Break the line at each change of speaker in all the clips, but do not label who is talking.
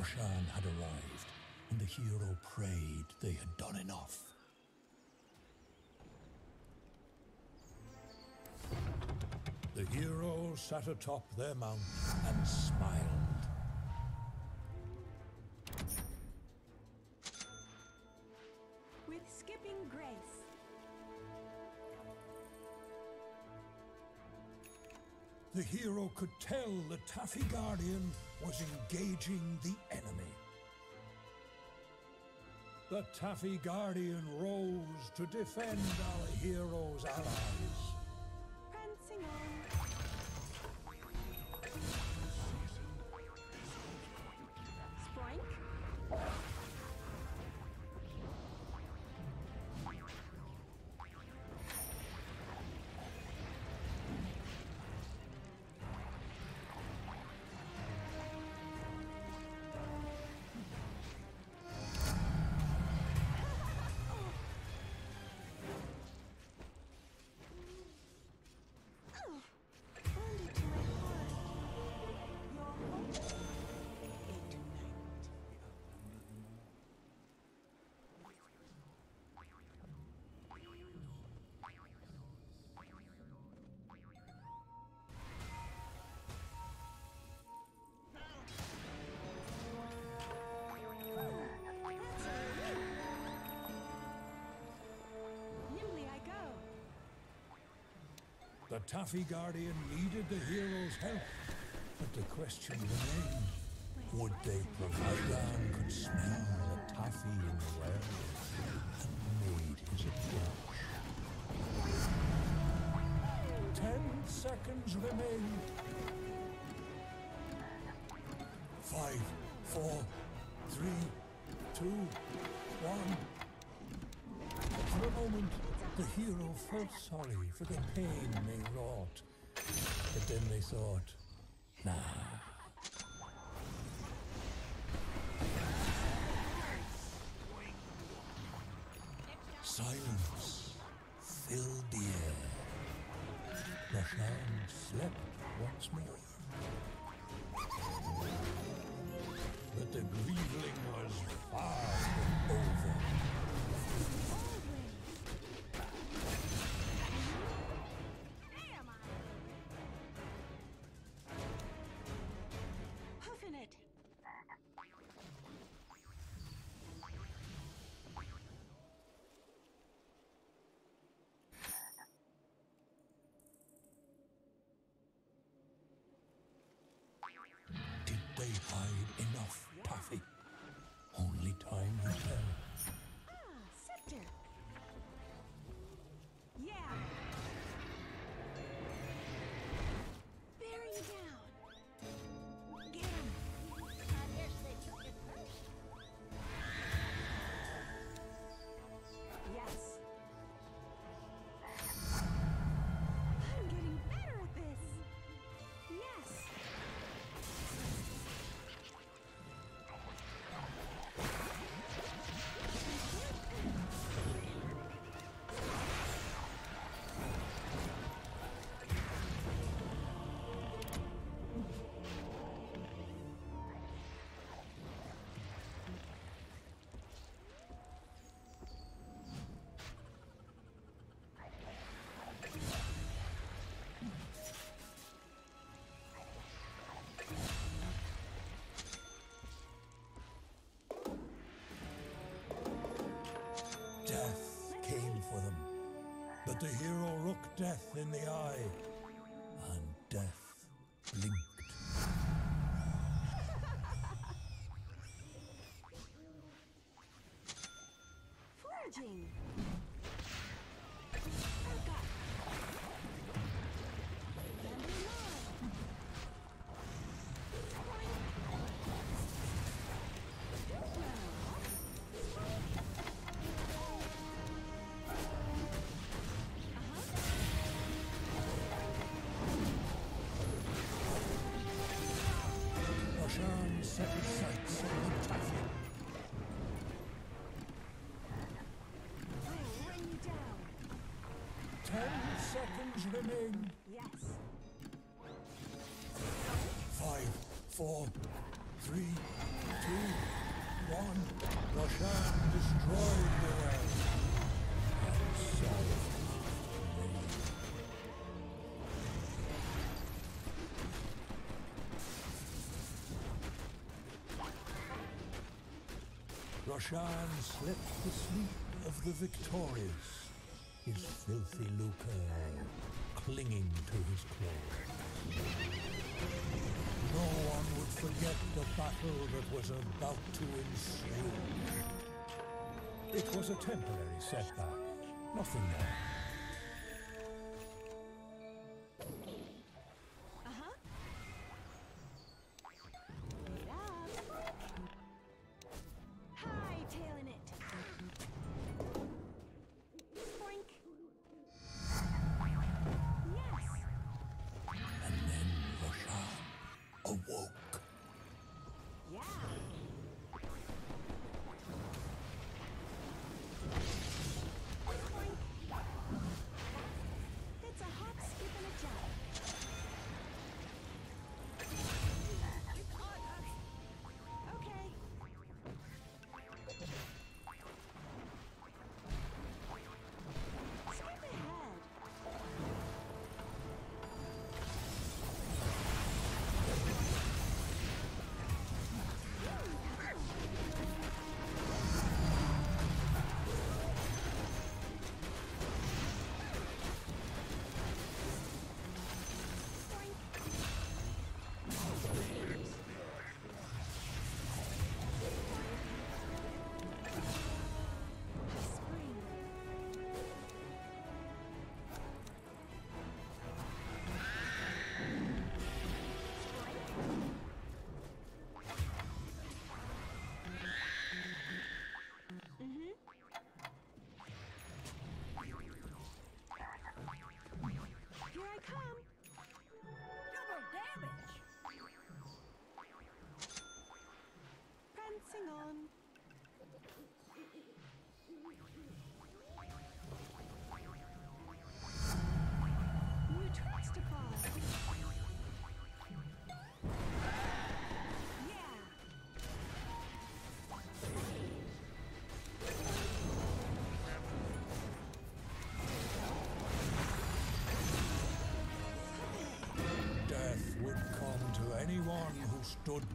Roshan had arrived, and the hero prayed they had done enough. The hero sat atop their mount and smiled. Could tell the Taffy Guardian was engaging the enemy. The Taffy Guardian rose to defend our hero's allies. The Taffy Guardian needed the hero's help, but the question remained, would they provide Ryan could smell the Taffy in the well and made his approach. Ten seconds remain. Five, four, three, two, one. For a moment, the hero felt sorry for the pain they wrought. But then they thought, nah. Silence filled the air. The Roshan slept once more. But the Greeviling was far from over. They hide enough, Taffy? Only time will tell. The hero looked death in the eye. Ten seconds remain.
Yes.
Five, four, three, two, one. Roshan destroyed the well. And maze. Roshan slept the sleep of the victorious, his filthy lucre clinging to his clothes. No one would forget the battle that was about to ensue. It was a temporary setback, nothing more.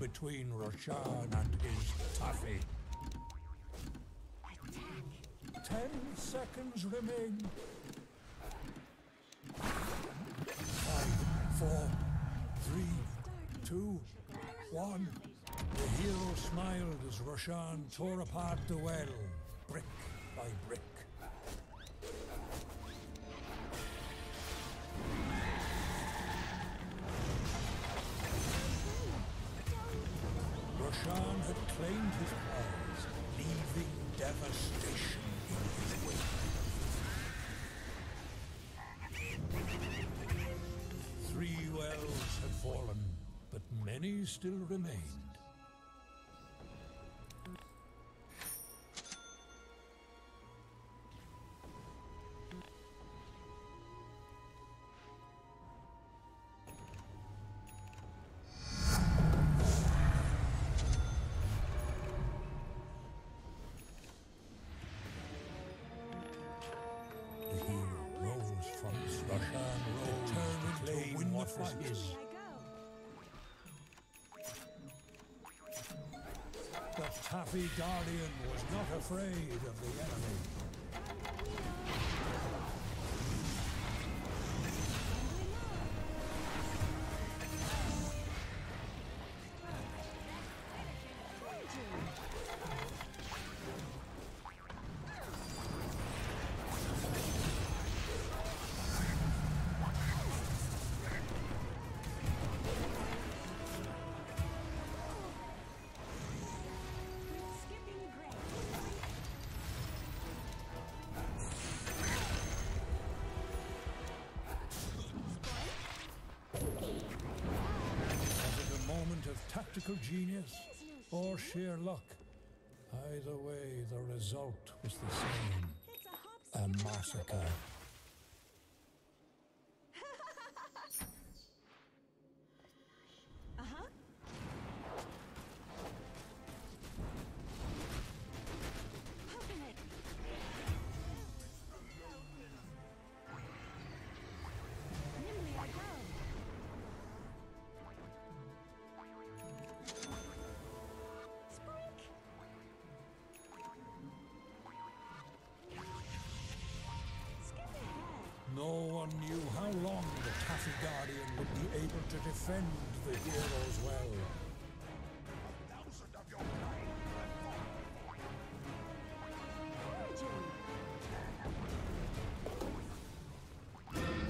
Between Roshan and his taffy. Ten seconds remain. Five, four, three, two, one. The hero smiled as Roshan tore apart the well, brick by brick. Roshan had claimed his prize, leaving devastation in his wake. Three wells had fallen, but many still remained.
Go.
The Taffy Guardian was not afraid of the enemy. Genius or sheer luck? Either way, the result was the same
It's a hop,
a
skip, and a
massacre. To defend the heroes well.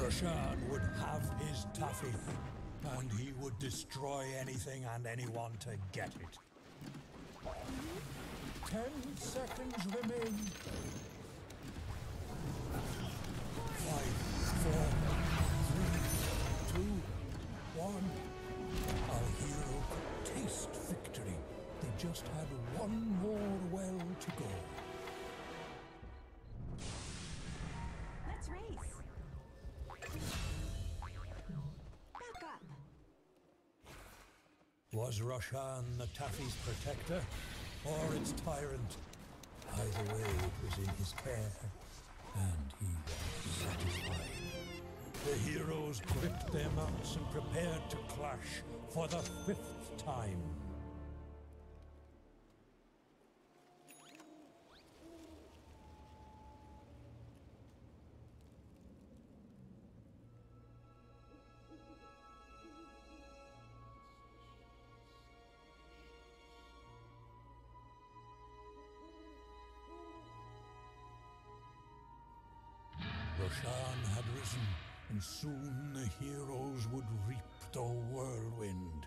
Roshan would have his Taffy, and he would destroy anything and anyone to get it. Ten seconds remain. Five, four, one. Our hero could taste victory. They just had one more well to go.
Let's race. Back up.
Was Roshan the Taffy's protector or its tyrant? Either way, it was in his care, and he. The heroes gripped their mounts and prepared to clash for the fifth time. The whirlwind.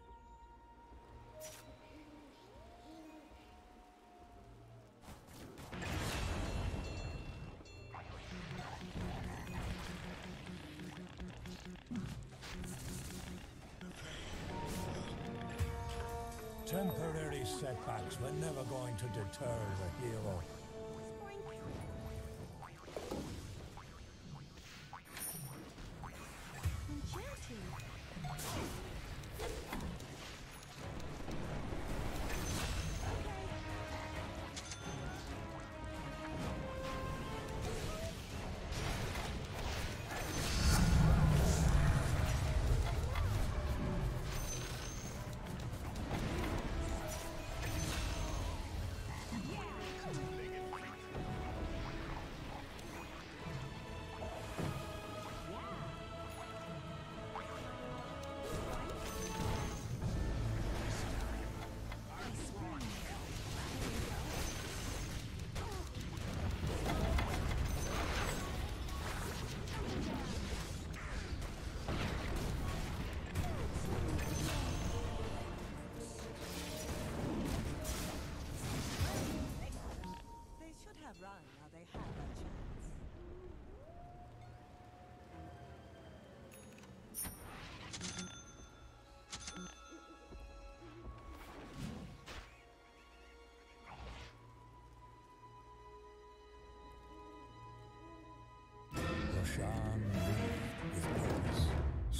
Temporary setbacks were never going to deter the hero.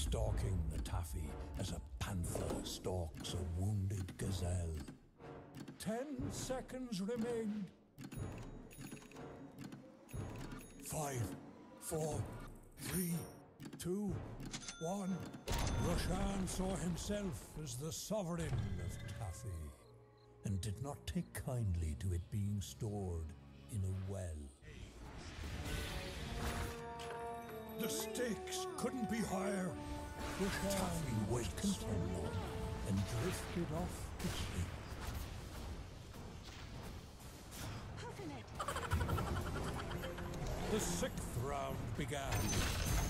Stalking the Taffy as a panther stalks a wounded gazelle. Ten seconds remained. Five, four, three, two, one. Roshan saw himself as the sovereign of Taffy, and did not take kindly to it being stored in a well. The stakes couldn't be higher. Taffy was content and drifted off to sleep. The sixth round began.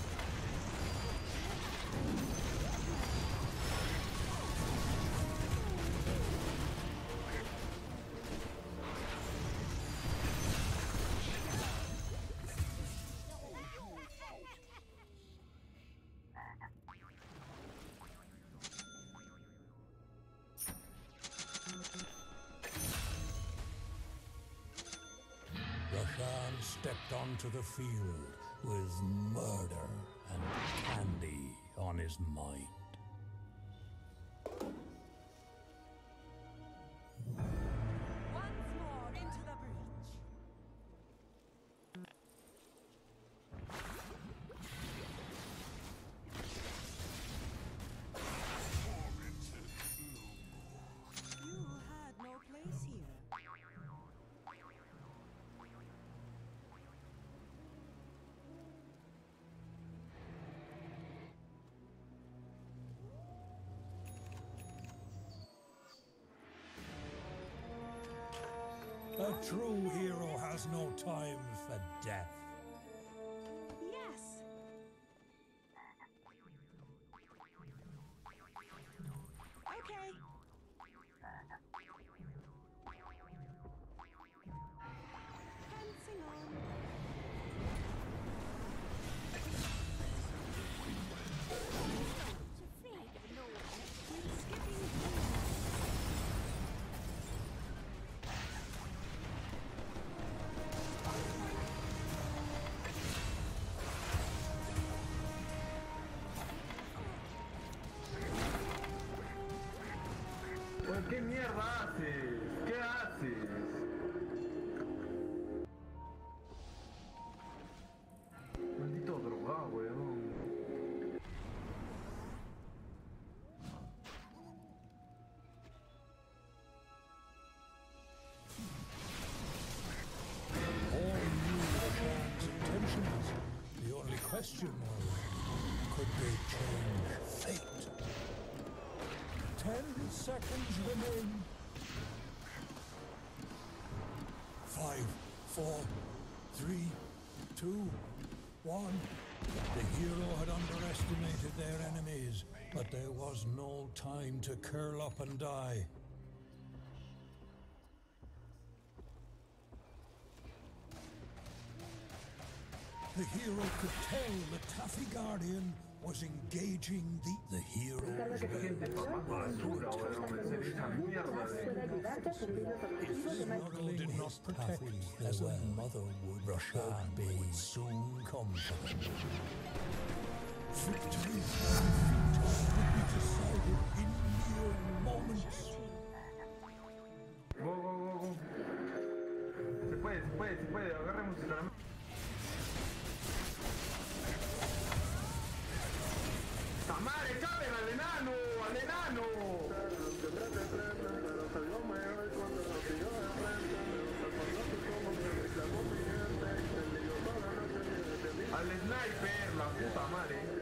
Stepped onto the field with murder and candy on his mind. A true hero has no time for death.
¿Qué mierda haces? ¿Qué haces? Maldito drogado, weón.
The only question could they change? Ten seconds remain. Five, four, three, two, one. The hero had underestimated their enemies, but there was no time to curl up and die. The hero could tell the Taffy Guardian was engaging the the hero's
Gente,
will.
papá, basura, weón. En serio, esa mierda de...
Snuggle did not protect as a mother would. Roshan would soon come for them. Victory could be decided in mere moments.
Go, go, go, go. Se puede, se puede, se puede. Agarremos el arma. enferma, puta madre.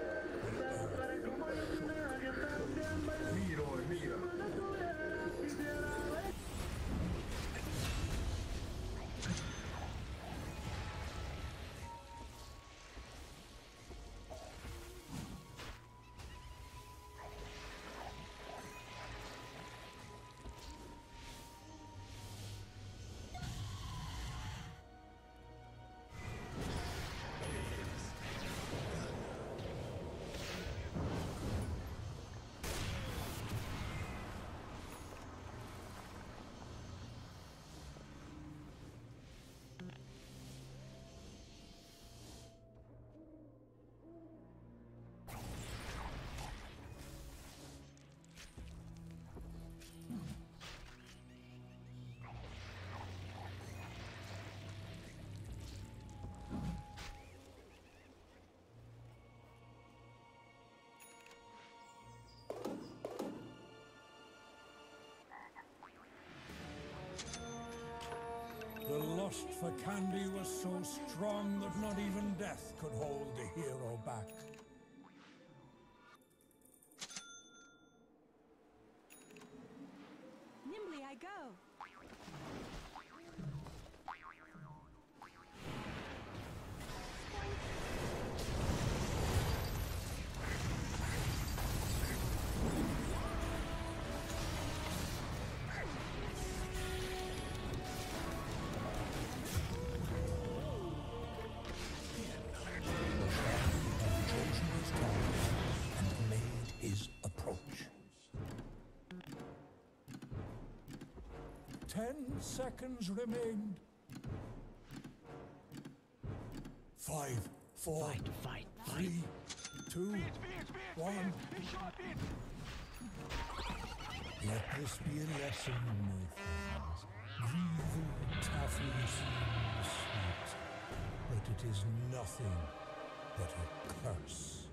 Lust for candy was so strong that not even death could hold the hero back.
Nimbly I go.
Ten seconds remained. Five, four, three, two, one. Let this be a lesson, my friends. Grieving taffy seems sweet, but it is nothing but a curse.